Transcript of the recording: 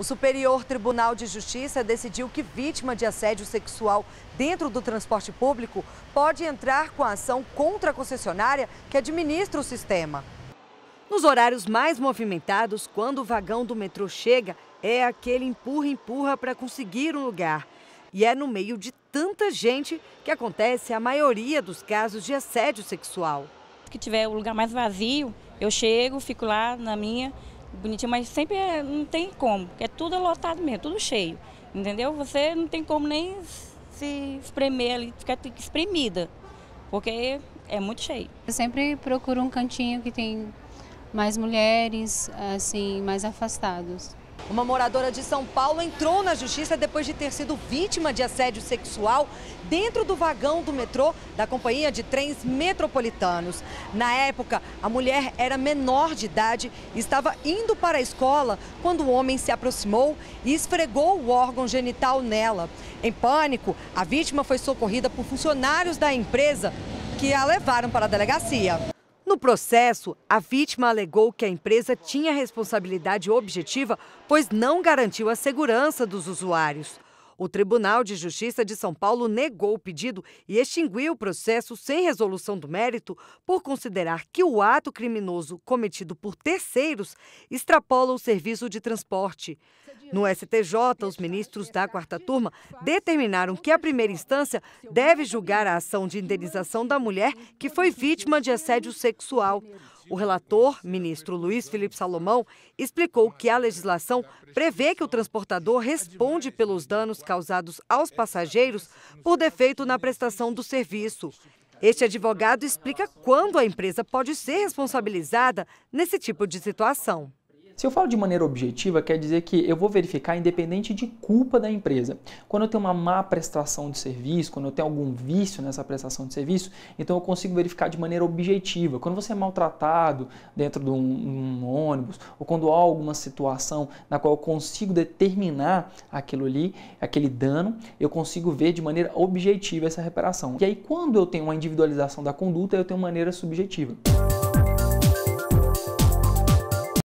O Superior Tribunal de Justiça decidiu que vítima de assédio sexual dentro do transporte público pode entrar com a ação contra a concessionária que administra o sistema. Nos horários mais movimentados, quando o vagão do metrô chega, é aquele empurra-empurra para conseguir um lugar. E é no meio de tanta gente que acontece a maioria dos casos de assédio sexual. Que tiver o lugar mais vazio, eu chego, fico lá na minha, bonitinho, mas sempre é, não tem como, é tudo lotado mesmo, tudo cheio, entendeu? Você não tem como nem se espremer ali, ficar espremida, porque é muito cheio. Eu sempre procuro um cantinho que tem mais mulheres, assim, mais afastados. Uma moradora de São Paulo entrou na justiça depois de ter sido vítima de assédio sexual dentro do vagão do metrô da companhia de trens metropolitanos. Na época, a mulher era menor de idade e estava indo para a escola quando o homem se aproximou e esfregou o órgão genital nela. Em pânico, a vítima foi socorrida por funcionários da empresa que a levaram para a delegacia. No processo, a vítima alegou que a empresa tinha responsabilidade objetiva, pois não garantiu a segurança dos usuários. O Tribunal de Justiça de São Paulo negou o pedido e extinguiu o processo sem resolução do mérito por considerar que o ato criminoso cometido por terceiros extrapola o serviço de transporte. No STJ, os ministros da quarta turma determinaram que a primeira instância deve julgar a ação de indenização da mulher que foi vítima de assédio sexual. O relator, ministro Luiz Felipe Salomão, explicou que a legislação prevê que o transportador responde pelos danos causados aos passageiros por defeito na prestação do serviço. Este advogado explica quando a empresa pode ser responsabilizada nesse tipo de situação. Se eu falo de maneira objetiva, quer dizer que eu vou verificar independente de culpa da empresa. Quando eu tenho uma má prestação de serviço, quando eu tenho algum vício nessa prestação de serviço, então eu consigo verificar de maneira objetiva. Quando você é maltratado dentro de um, um ônibus, ou quando há alguma situação na qual eu consigo determinar aquilo ali, aquele dano, eu consigo ver de maneira objetiva essa reparação. E aí, quando eu tenho uma individualização da conduta, eu tenho maneira subjetiva.